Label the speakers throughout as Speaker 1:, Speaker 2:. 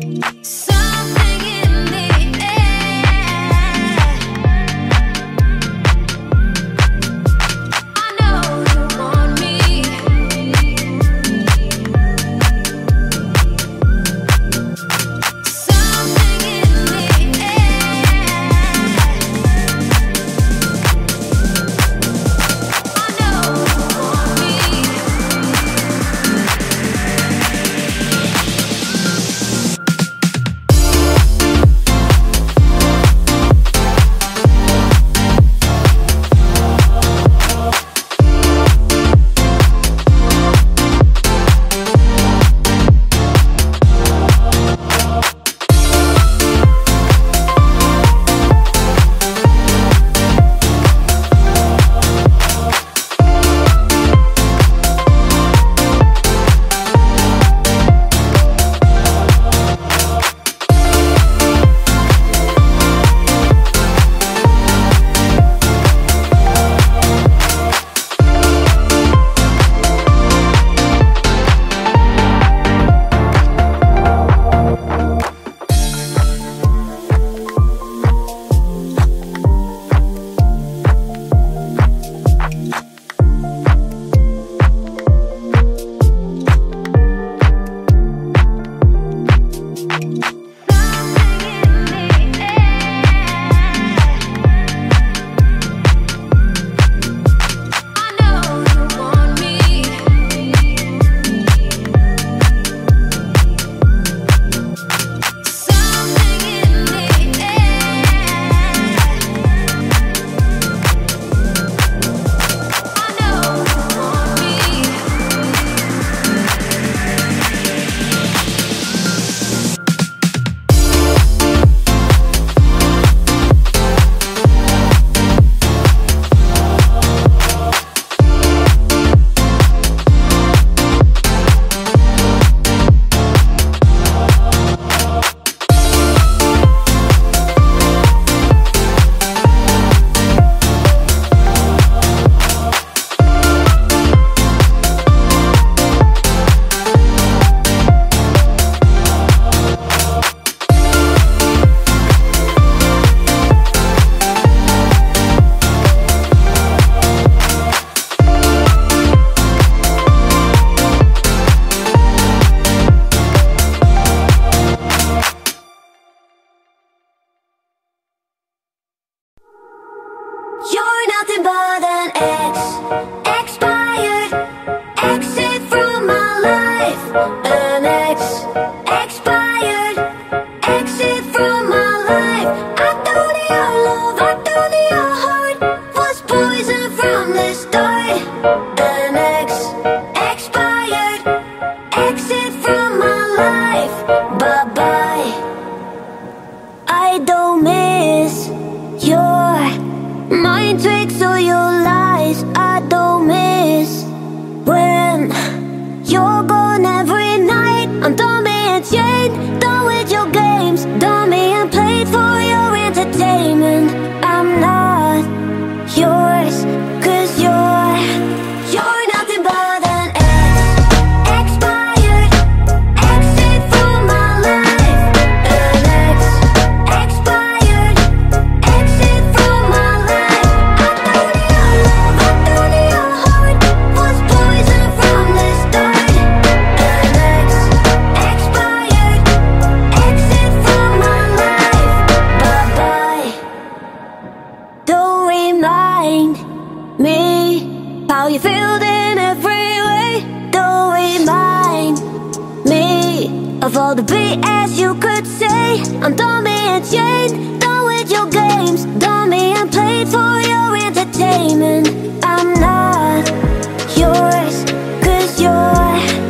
Speaker 1: Thanks. I don't miss your mind tricks or your lies. I don't miss when you're gone every night. I'm done being chained. Of all the BS you could say I'm dummy and Jane. Done with your games Dummy and played for your entertainment. I'm not yours Cause you're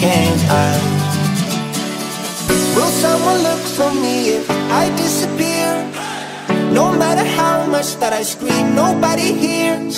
Speaker 2: can't I? Will someone look for me if I disappear? No matter how much that I scream, nobody hears